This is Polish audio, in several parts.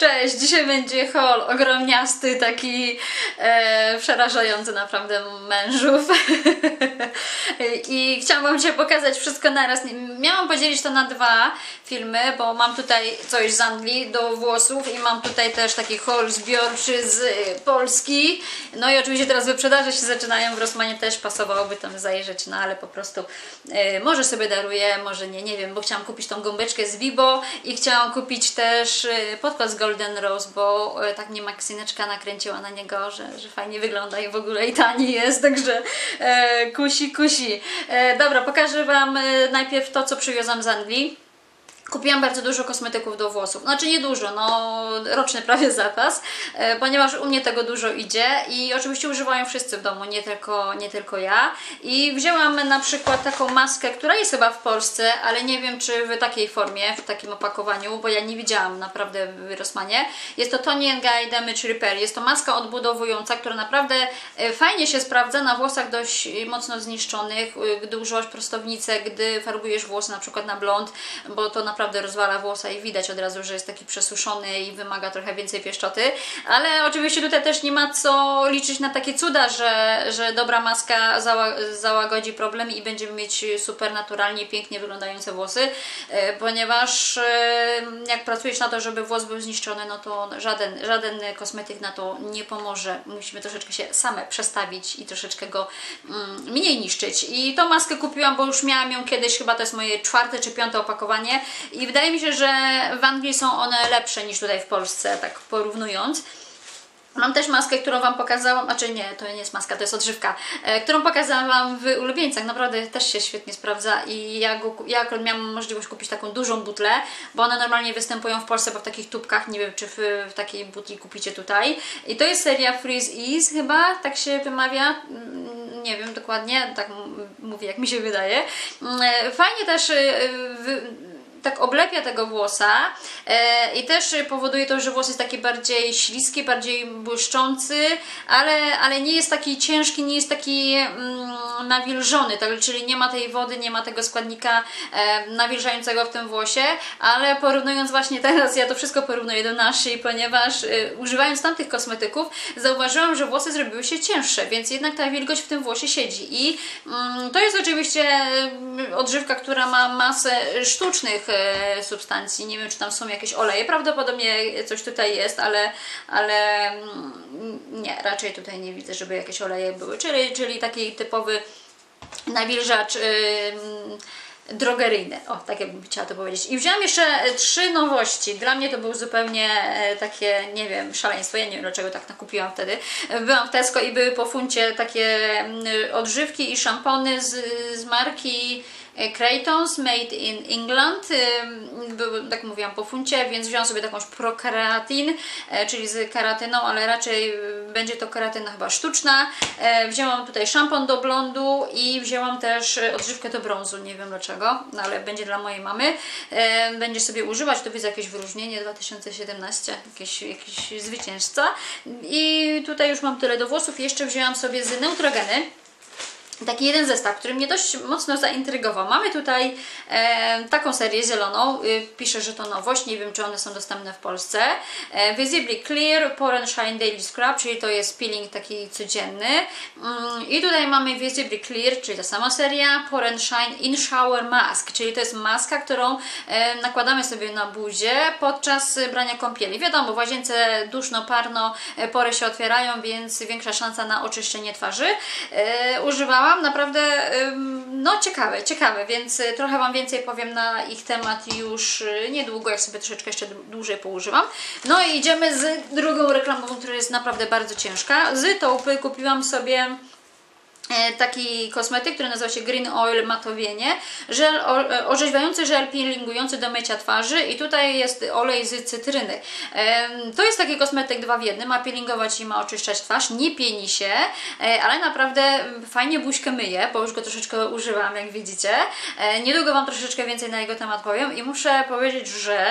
Cześć, dzisiaj będzie haul ogromniasty, taki e, przerażający naprawdę mężów. I chciałam Wam dzisiaj pokazać wszystko naraz. Miałam podzielić to na dwa filmy, bo mam tutaj coś z Anglii do włosów i mam tutaj też taki haul zbiorczy z Polski. No i oczywiście teraz wyprzedaże się zaczynają, w Rosmanie też pasowałoby tam zajrzeć, no ale po prostu e, może sobie daruję, może nie, nie wiem, bo chciałam kupić tą gąbeczkę z Vibo i chciałam kupić też e, podkład z Golden Rose, bo e, tak mnie Maksyneczka nakręciła na niego, że, że fajnie wygląda i w ogóle i tani jest, także e, kusi, kusi. E, dobra, pokażę Wam e, najpierw to, co przywiozłam z Anglii. Kupiłam bardzo dużo kosmetyków do włosów. Znaczy nie dużo, no roczny prawie zapas, e, ponieważ u mnie tego dużo idzie i oczywiście używają wszyscy w domu, nie tylko, nie tylko ja. I wzięłam na przykład taką maskę, która jest chyba w Polsce, ale nie wiem czy w takiej formie, w takim opakowaniu, bo ja nie widziałam naprawdę w Rossmanie. Jest to Tony Guy Damage Repair. Jest to maska odbudowująca, która naprawdę e, fajnie się sprawdza na włosach dość mocno zniszczonych, e, gdy używasz prostownicę, gdy farbujesz włosy na przykład na blond, bo to naprawdę naprawdę rozwala włosa i widać od razu, że jest taki przesuszony i wymaga trochę więcej pieszczoty. Ale oczywiście tutaj też nie ma co liczyć na takie cuda, że, że dobra maska zała załagodzi problem i będziemy mieć super naturalnie, pięknie wyglądające włosy, e, ponieważ e, jak pracujesz na to, żeby włos był zniszczony, no to żaden, żaden kosmetyk na to nie pomoże. Musimy troszeczkę się same przestawić i troszeczkę go mm, mniej niszczyć. I tą maskę kupiłam, bo już miałam ją kiedyś, chyba to jest moje czwarte czy piąte opakowanie i wydaje mi się, że w Anglii są one lepsze niż tutaj w Polsce, tak porównując. Mam też maskę, którą Wam pokazałam, znaczy nie, to nie jest maska, to jest odżywka, e, którą pokazałam w ulubieńcach. Naprawdę też się świetnie sprawdza i ja, go, ja akurat miałam możliwość kupić taką dużą butlę, bo one normalnie występują w Polsce, bo w takich tubkach, nie wiem czy w, w takiej butli kupicie tutaj. I to jest seria Freeze Ease chyba, tak się wymawia, mm, nie wiem dokładnie, tak mówię jak mi się wydaje. Mm, e, fajnie też e, tak oblepia tego włosa e, i też powoduje to, że włos jest taki bardziej śliski, bardziej błyszczący, ale, ale nie jest taki ciężki, nie jest taki mm, nawilżony, tak, czyli nie ma tej wody, nie ma tego składnika e, nawilżającego w tym włosie, ale porównując właśnie teraz, ja to wszystko porównuję do naszej, ponieważ e, używając tamtych kosmetyków zauważyłam, że włosy zrobiły się cięższe, więc jednak ta wilgoć w tym włosie siedzi. I mm, to jest oczywiście mm, odżywka, która ma masę sztucznych e, substancji, nie wiem czy tam są jakieś oleje, prawdopodobnie coś tutaj jest, ale, ale mm, nie, raczej tutaj nie widzę, żeby jakieś oleje były, czyli, czyli taki typowy nawilżacz yy, drogeryjny. O, tak jakbym chciała to powiedzieć. I wzięłam jeszcze trzy nowości. Dla mnie to było zupełnie e, takie, nie wiem, szaleństwo. Ja nie wiem, dlaczego tak nakupiłam wtedy. Byłam w Tesco i były po funcie takie mm, odżywki i szampony z, z marki Craytons Made in England, tak mówiłam, po funcie, więc wziąłam sobie takąś prokeratin, e, czyli z keratyną, ale raczej będzie to keratyna chyba sztuczna. E, wzięłam tutaj szampon do blondu i wzięłam też odżywkę do brązu, nie wiem dlaczego, no ale będzie dla mojej mamy. E, będzie sobie używać, to widzę jakieś wyróżnienie 2017, jakieś, jakiś zwycięzca. I tutaj już mam tyle do włosów. Jeszcze wzięłam sobie z Neutrogeny taki jeden zestaw, który mnie dość mocno zaintrygował. Mamy tutaj e, taką serię zieloną, y, piszę, że to nowość, nie wiem czy one są dostępne w Polsce. E, Visibly Clear Pore and Shine Daily Scrub, czyli to jest peeling taki codzienny. Mm, I tutaj mamy Visibly Clear, czyli ta sama seria, Pore and Shine In Shower Mask, czyli to jest maska, którą e, nakładamy sobie na buzię podczas brania kąpieli. Wiadomo, w łazience duszno, parno, e, pory się otwierają, więc większa szansa na oczyszczenie twarzy. E, używałam naprawdę no ciekawe, ciekawe, więc y, trochę Wam więcej powiem na ich temat już y, niedługo, jak sobie troszeczkę jeszcze dłużej poużywam. No i idziemy z drugą reklamową, która jest naprawdę bardzo ciężka. Z taupy kupiłam sobie E, taki kosmetyk, który nazywa się Green Oil Matowienie, żel, e, orzeźwiający żel peelingujący do mycia twarzy i tutaj jest olej z cytryny. To jest taki kosmetyk dwa w jednym, ma peelingować i ma oczyszczać twarz, nie pieni się, e, ale naprawdę fajnie buźkę myje, bo już go troszeczkę używam, jak widzicie. Niedługo Wam troszeczkę więcej na jego temat powiem i muszę powiedzieć, że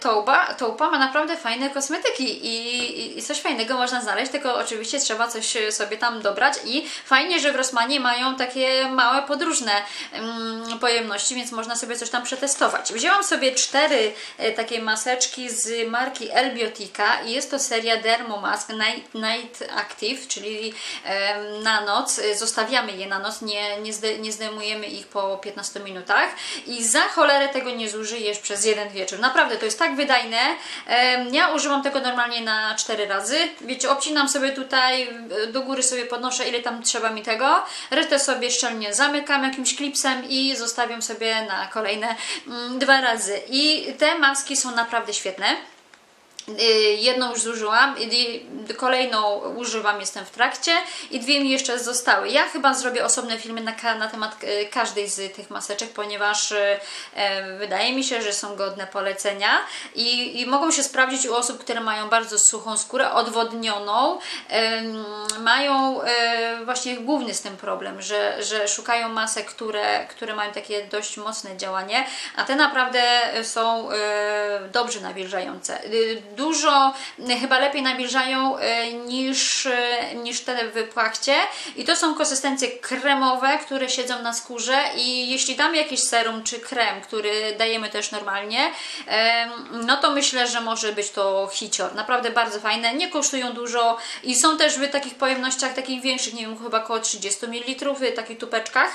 Toupa, Toupa ma naprawdę fajne kosmetyki i, i, i coś fajnego można znaleźć, tylko oczywiście trzeba coś sobie tam dobrać i fajnie, że w Rossmanie mają takie małe, podróżne um, pojemności, więc można sobie coś tam przetestować. Wzięłam sobie cztery e, takie maseczki z marki Elbiotica i jest to seria Dermomask Night, Night Active, czyli e, na noc. Zostawiamy je na noc, nie, nie, zde, nie zdejmujemy ich po 15 minutach i za cholerę tego nie zużyjesz przez jeden wieczór. Naprawdę, to jest tak wydajne. E, ja używam tego normalnie na 4 razy. Wiecie, obcinam sobie tutaj, do góry sobie podnoszę ile tam trzeba mi tego. Resztę sobie szczelnie zamykam jakimś klipsem i zostawiam sobie na kolejne mm, dwa razy. I te maski są naprawdę świetne. Y, jedną już zużyłam, kolejną używam, jestem w trakcie i dwie mi jeszcze zostały. Ja chyba zrobię osobne filmy na, na temat y, każdej z tych maseczek, ponieważ y, e, wydaje mi się, że są godne polecenia i, i mogą się sprawdzić u osób, które mają bardzo suchą skórę, odwodnioną. E, mają e, właśnie główny z tym problem, że, że szukają masek, które, które mają takie dość mocne działanie, a te naprawdę są dobrze nawilżające dużo chyba lepiej nawilżają e, niż, e, niż te w płachcie. I to są konsystencje kremowe, które siedzą na skórze. I jeśli damy jakiś serum czy krem, który dajemy też normalnie, no to myślę, że może być to hicior. Naprawdę bardzo fajne, nie kosztują dużo i są też w takich pojemnościach takich większych, nie wiem, chyba około 30 ml w takich tupeczkach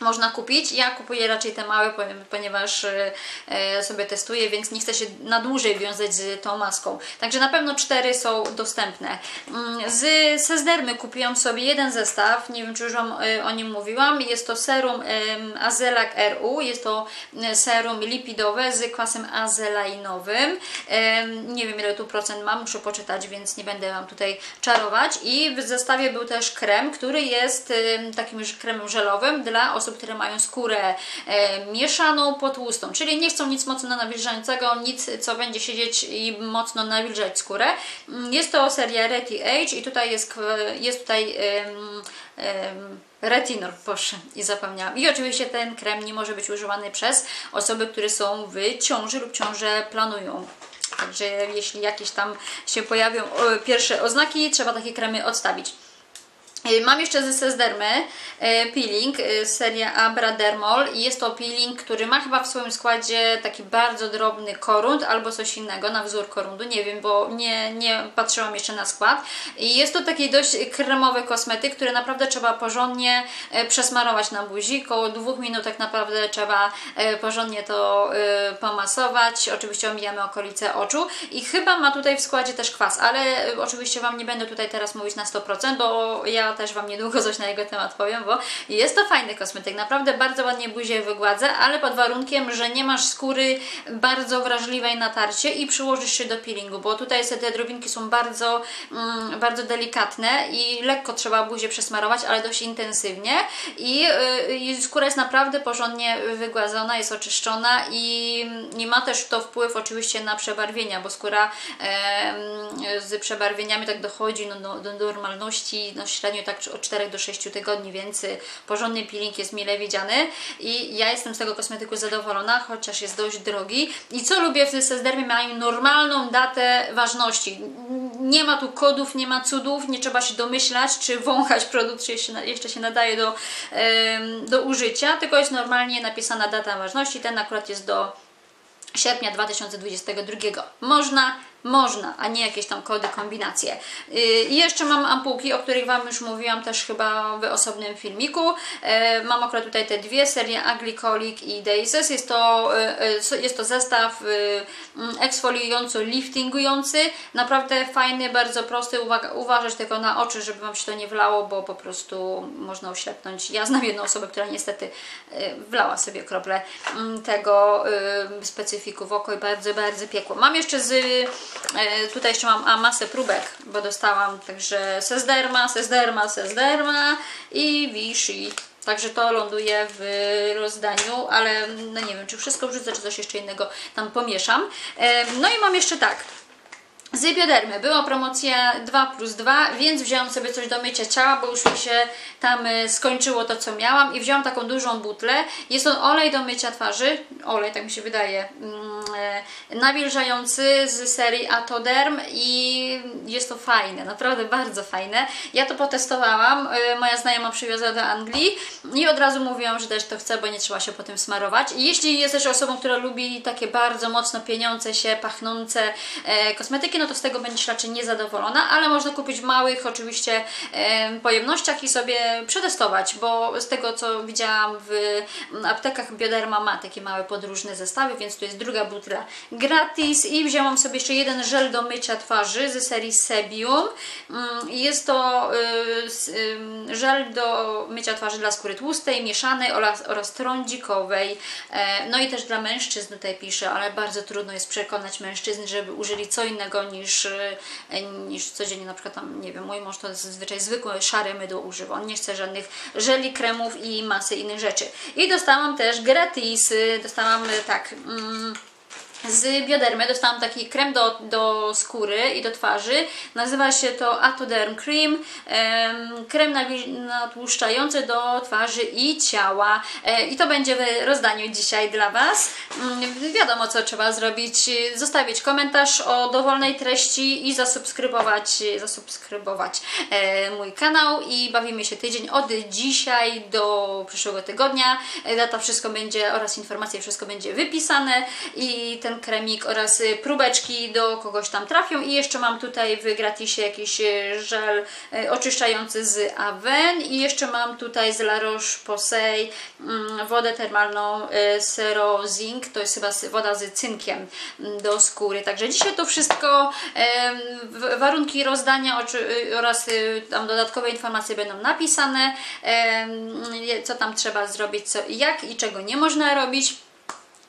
można kupić. Ja kupuję raczej te małe, ponieważ e, e, sobie testuję, więc nie chcę się na dłużej wiązać z tą maską. Także na pewno cztery są dostępne. Mm, z Sezdermy kupiłam sobie jeden zestaw, nie wiem czy już Wam e, o nim mówiłam. Jest to serum Azelac RU, jest to serum lipidowe z kwasem azelainowym. Nie wiem ile tu procent ma, muszę poczytać, więc nie będę Wam tutaj czarować. I w zestawie był też krem, który jest takim już kremem żelowym dla osób osób, które mają skórę e, mieszaną, potłustą, czyli nie chcą nic mocno nawilżającego, nic co będzie siedzieć i mocno nawilżać skórę. Mm, jest to seria Reti Age i tutaj jest, jest tutaj um, um, retinol, proszę, i zapomniałam. I oczywiście ten krem nie może być używany przez osoby, które są w ciąży lub ciążę planują. Także jeśli jakieś tam się pojawią pierwsze oznaki, trzeba takie kremy odstawić. Y, mam jeszcze ze Sesdermy y, peeling, y, seria Abra Dermol i jest to peeling, który ma chyba w swoim składzie taki bardzo drobny korund albo coś innego na wzór korundu, nie wiem, bo nie, nie patrzyłam jeszcze na skład. I jest to taki dość kremowy kosmetyk, który naprawdę trzeba porządnie przesmarować na buzi, około dwóch minut tak naprawdę trzeba porządnie to pomasować, oczywiście omijamy okolice oczu. I chyba ma tutaj w składzie też kwas, ale oczywiście Wam nie będę tutaj teraz mówić na 100%, bo ja też Wam niedługo coś na jego temat powiem, bo jest to fajny kosmetyk, naprawdę bardzo ładnie buzię wygładza, ale pod warunkiem, że nie masz skóry bardzo wrażliwej na tarcie i przyłożysz się do peelingu, bo tutaj te drobinki są bardzo, mm, bardzo delikatne i lekko trzeba buzię przesmarować, ale dość intensywnie. I, yy, skóra jest naprawdę porządnie wygładzona, jest oczyszczona i, i ma też to wpływ oczywiście na przebarwienia, bo skóra z przebarwieniami tak dochodzi no, do, do normalności no, średnio tak od 4 do 6 tygodni, więc y, porządny peeling jest mile widziany i ja jestem z tego kosmetyku zadowolona, chociaż jest dość drogi. I co lubię w Sesdermie, mają normalną datę ważności. Nie ma tu kodów, nie ma cudów, nie trzeba się domyślać, czy wąchać produkt, czy jeszcze się nadaje do, do użycia, tylko jest normalnie napisana data ważności. Ten akurat jest do sierpnia 2022. Można można, a nie jakieś tam kody, kombinacje. Y, I jeszcze mam ampułki, o których Wam już mówiłam też chyba w osobnym filmiku. Y, mam akurat tutaj te dwie, serie Aglycolic i Daisies. Jest to, y, jest to zestaw mm, eksfoliująco-liftingujący. Naprawdę fajny, bardzo prosty. Uwaga, uważać tylko na oczy, żeby Wam się to nie wlało, bo po prostu można oślepnąć. Ja znam jedną osobę, która niestety wlała sobie krople mm, tego specyfiku w oko i bardzo, bardzo piekło. Mam jeszcze z tutaj jeszcze mam a, masę próbek, bo dostałam także Sezderma, Sezderma, Sezderma i Vichy. Także to ląduje w rozdaniu, ale no nie wiem, czy wszystko wrzucę, czy coś jeszcze innego tam pomieszam. E, no i mam jeszcze tak, Z była promocja 2 plus 2, więc wzięłam sobie coś do mycia ciała, bo już mi się tam y, skończyło to, co miałam i wzięłam taką dużą butlę. Jest to olej do mycia twarzy, olej, tak mi się wydaje, mm, e, nawilżający z serii Atoderm i jest to fajne, naprawdę bardzo fajne. Ja to potestowałam, y, moja znajoma przywiozła do Anglii i od razu mówiłam, że też to chcę, bo nie trzeba się po tym smarować. I jeśli jesteś osobą, która lubi takie bardzo mocno pieniące się, pachnące kosmetyki, no to z tego będziesz raczej niezadowolona, ale można kupić w małych oczywiście pojemnościach i sobie przetestować, bo z tego co widziałam w aptekach Bioderma ma takie małe podróżne zestawy, więc tu jest druga butla gratis i wzięłam sobie jeszcze jeden żel do mycia twarzy ze serii Sebium. Mm, Jest to y, żel do mycia twarzy dla skóry tłustej, mieszanej oraz, oraz trądzikowej. E, No i też dla mężczyzn tutaj piszę, ale bardzo trudno jest przekonać mężczyzn, żeby użyli co innego niż, y, niż codziennie. Na przykład tam, nie wiem, mój mąż to zazwyczaj zwykłe szare mydło używa. On nie chce żadnych żeli, kremów i masy innych rzeczy. I dostałam też gratisy, dostałam y, tak... Mm, z biodermy dostałam taki krem do, do skóry i do twarzy. Nazywa się to Atoderm Cream. Em, krem natłuszczający do twarzy i ciała. E, I to będzie w rozdaniu dzisiaj dla Was. Mm, wiadomo, co trzeba zrobić. Zostawić komentarz o dowolnej treści i zasubskrybować, zasubskrybować e, mój kanał. I bawimy się tydzień od dzisiaj do przyszłego tygodnia. E, Data wszystko będzie oraz informacje wszystko będzie wypisane i ten kremik oraz y, próbeczki do kogoś tam trafią. I jeszcze mam tutaj w gratisie jakiś y, żel y, oczyszczający z Aven i jeszcze mam tutaj z La Roche-Posay mm, wodę termalną Zero Zinc, to jest chyba woda z cynkiem mm, do skóry. Także dzisiaj to wszystko, warunki rozdania oraz tam dodatkowe informacje będą napisane, co tam trzeba zrobić, co jak i czego nie można robić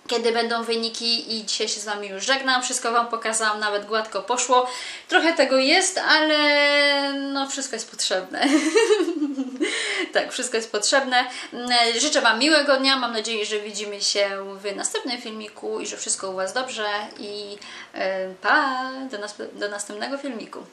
kiedy będą wyniki i dzisiaj się z Wami już żegnam. Wszystko Wam pokazałam, nawet gładko poszło. Trochę tego jest, ale no wszystko jest potrzebne. tak, wszystko jest potrzebne. Życzę Wam miłego dnia. Mam nadzieję, że widzimy się w następnym filmiku i że wszystko u Was dobrze. I e, pa! Do, nas, do następnego filmiku.